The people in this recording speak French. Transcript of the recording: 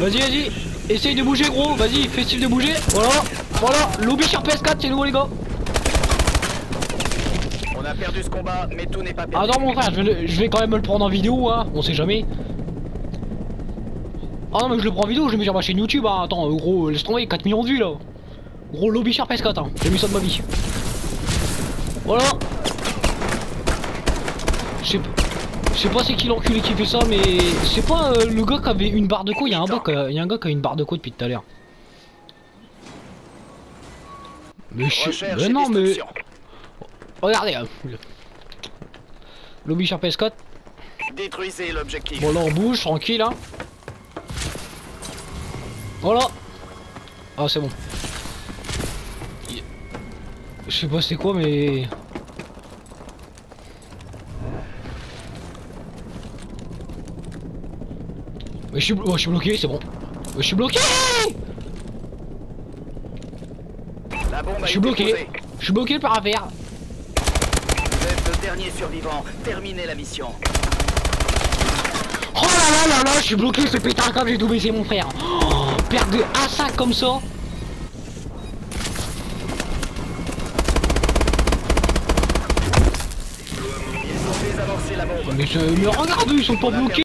Vas-y, vas-y. Essaye de bouger, gros. Vas-y, style de bouger. Voilà. Voilà. Lobby sur PS4, c'est nouveau, les gars. On a perdu ce combat, mais tout n'est pas perdu. Ah non, mon frère, je vais, le- je vais quand même me le prendre en vidéo, hein. On sait jamais. Ah non, mais je le prends en vidéo, je le mets sur ma chaîne YouTube. Hein. Attends, gros, laisse tomber, 4 millions de vues là. Gros lobby sur PS4, hein. J'ai mis ça de ma vie. Voilà. Je sais pas. Je sais pas c'est qui l'enculé qui fait ça, mais c'est pas euh, le gars qui avait une barre de code. Il y a un gars, qui a- il y a un gars qui a une barre de code depuis tout à l'heure. Mais je Mais non, mais. Regardez. hein. Lobby sur PS4. Détruisez l'objectif. Bon là on bouge, tranquille hein. Voilà. Ah c'est bon. Je sais pas c'est quoi mais... Mais je suis, oh, je suis bloqué, c'est bon. Je suis bloqué La bombe a Je suis été bloqué. posée. Je suis bloqué par affaire. Vous êtes le dernier survivant. Terminez la mission. Oh là là là là, je suis bloqué, ce pétard comme j'ai tout baissé mon frère. Oh, perte de A5 comme ça. Ils ont désamorcé la bombe. Mais, je- mais regarde, ils sont pas bloqués.